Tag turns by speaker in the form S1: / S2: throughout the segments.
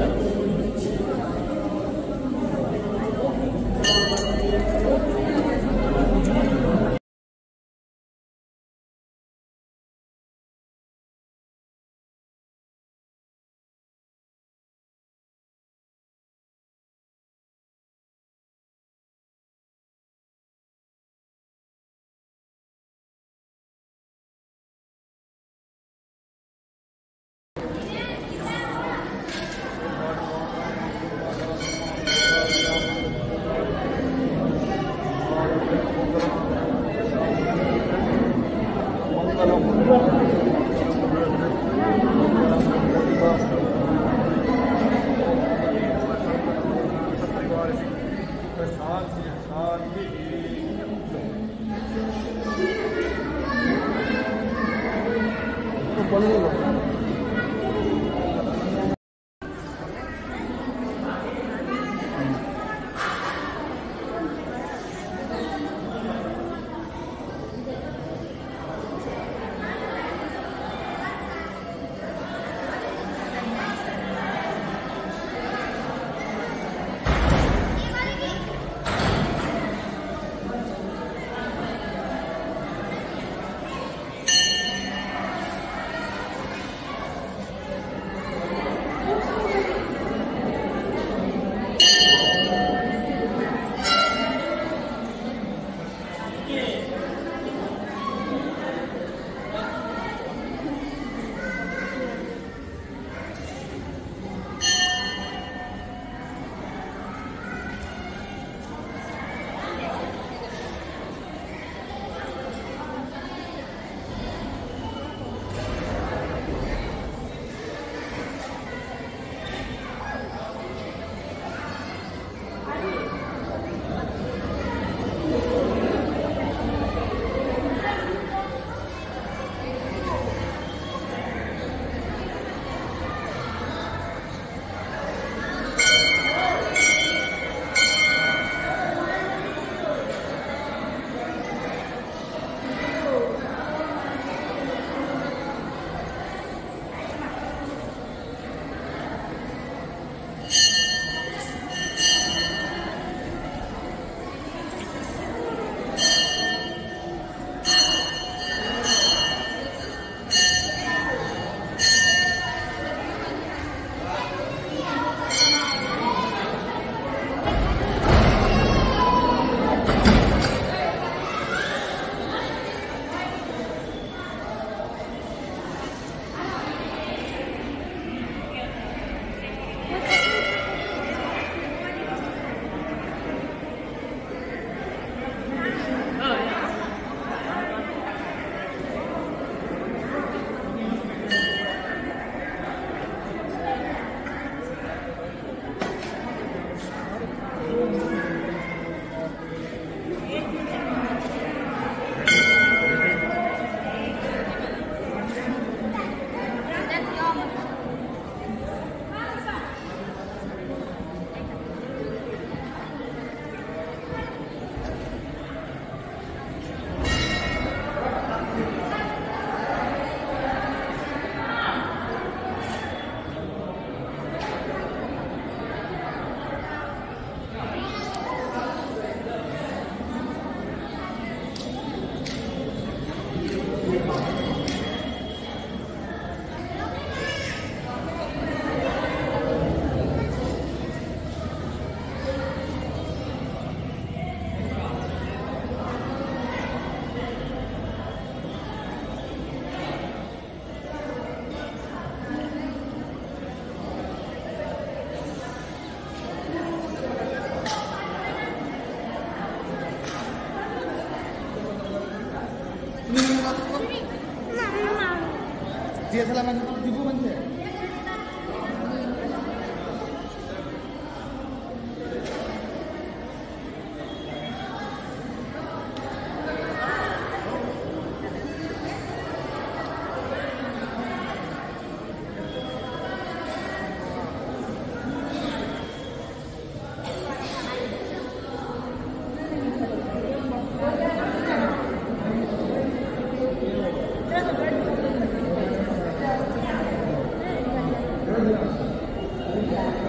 S1: Amen. 关了。
S2: জিয়া সালাম দিব মানছে Thank you.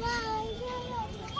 S1: Bye.